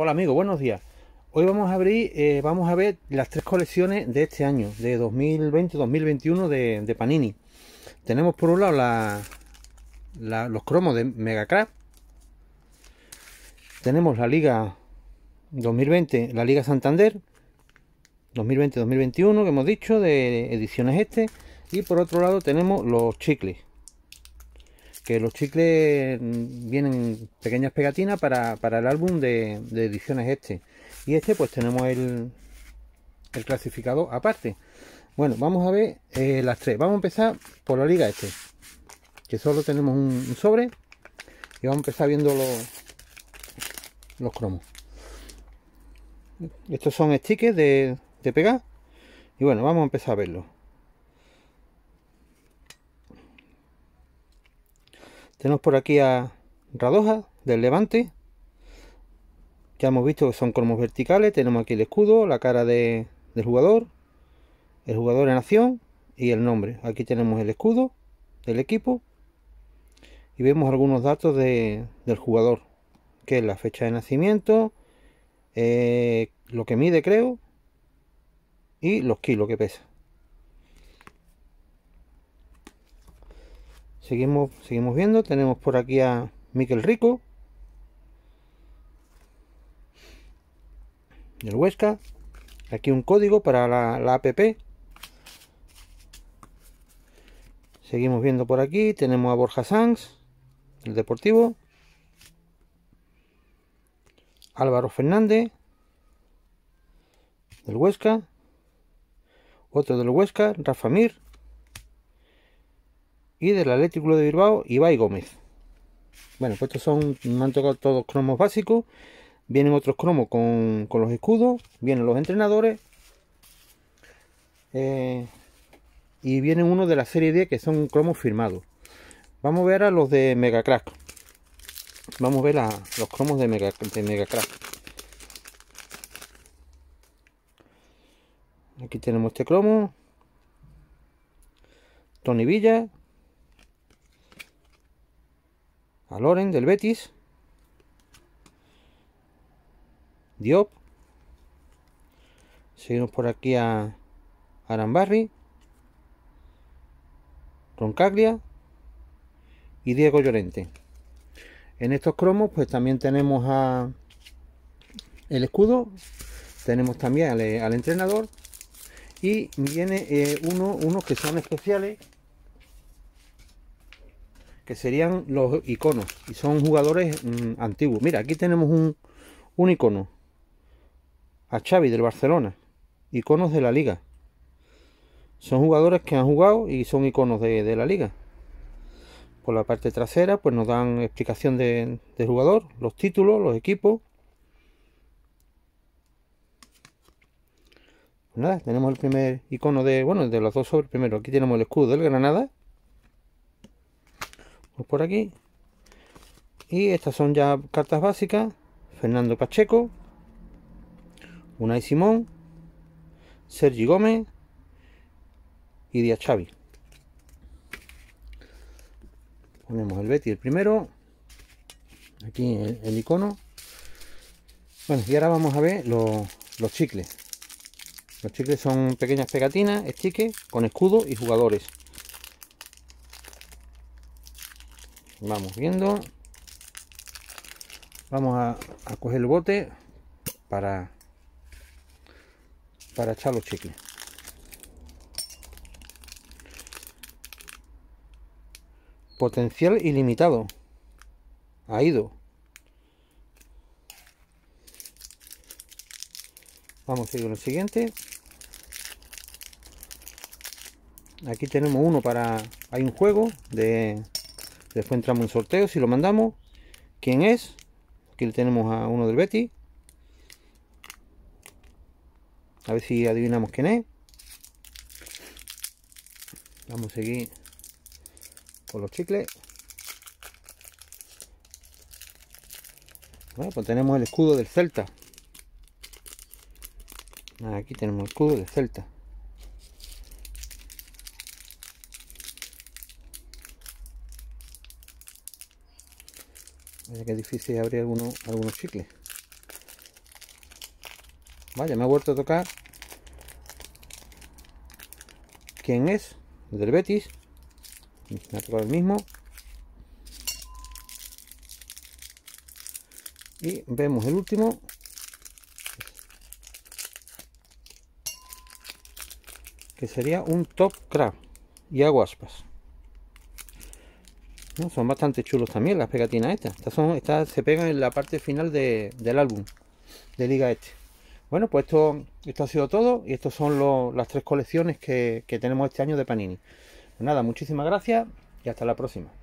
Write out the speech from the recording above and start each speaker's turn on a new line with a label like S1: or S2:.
S1: Hola amigos, buenos días. Hoy vamos a abrir, eh, vamos a ver las tres colecciones de este año, de 2020-2021 de, de, Panini. Tenemos por un lado la, los cromos de Megacraft. Tenemos la Liga 2020, la Liga Santander 2020-2021 que hemos dicho de ediciones este. Y por otro lado tenemos los chicles que los chicles vienen pequeñas pegatinas para, el álbum de, ediciones este. Y este pues tenemos el, el clasificado aparte. Bueno vamos a ver eh, las tres. Vamos a empezar por la liga este que solo tenemos un, sobre. Y vamos a empezar viendo los los cromos. Estos son stickers de, de pegar. Y bueno vamos a empezar a verlo Tenemos por aquí a Radoja del Levante. Ya hemos visto que son cromos verticales. Tenemos aquí el escudo, la cara de, del jugador, el jugador en acción y el nombre. Aquí tenemos el escudo del equipo y vemos algunos datos de, del jugador, que es la fecha de nacimiento, eh, lo que mide creo y los kilos que pesa. Seguimos, seguimos viendo. Tenemos por aquí a Miquel Rico. El Huesca. Aquí un código para la, la app. Seguimos viendo por aquí. Tenemos a Borja Sanz, el Deportivo. Álvaro Fernández, del Huesca. Otro del Huesca, Rafa Mir y del Atlético de Bilbao Ibai Gómez. Bueno, pues estos son, me han tocado todos cromos básicos. Vienen otros cromos con, los escudos, vienen los entrenadores. Eh, y vienen uno de la serie 10 que son cromos firmados. Vamos a ver a los de Mega Crack. Vamos a ver los cromos de Mega, de Mega Crack. Aquí tenemos este cromo. Tony Villa, a Loren del Betis, Diop, seguimos por aquí a Arambarri, Roncaglia. Y Diego Llorente. En estos cromos pues también tenemos a el escudo, tenemos también al, entrenador. Y viene eh, uno, unos que son especiales que serían los iconos y son jugadores mm, antiguos. Mira, aquí tenemos un, un icono a Xavi del Barcelona, iconos de la liga. Son jugadores que han jugado y son iconos de, la liga. Por la parte trasera, pues nos dan explicación de, del jugador, los títulos, los equipos. Pues nada, tenemos el primer icono de, bueno, de los dos sobre primero. Aquí tenemos el escudo del Granada por aquí. Y estas son ya cartas básicas. Fernando Pacheco. Unai Simón. Sergi Gómez. Y Díaz Xavi. Ponemos el Betty el primero. Aquí el, icono. Bueno, y ahora vamos a ver los, los chicles. Los chicles son pequeñas pegatinas, stickers con escudo y jugadores. Vamos viendo. Vamos a, coger el bote para para echar los chicles. Potencial ilimitado. Ha ido. Vamos a ir con el siguiente. Aquí tenemos uno para hay un juego de Después entramos en sorteo si lo mandamos. ¿Quién es? Aquí le tenemos a uno del Betty. A ver si adivinamos quién es. Vamos a seguir con los chicles. Bueno, pues tenemos el escudo del Celta. Aquí tenemos el escudo del Celta. Mira que difícil abrir algunos, algunos chicles. vaya me ha vuelto a tocar. Quién es el del Betis. Me ha tocado el mismo. Y vemos el último. Que sería un top crab y aguaspas son bastante chulos también las pegatinas estas. Estas, son, estas se pegan en la parte final del álbum de liga este. Bueno pues esto esto ha sido todo y estas son las tres colecciones que, que tenemos este año de panini. Pues nada muchísimas gracias y hasta la próxima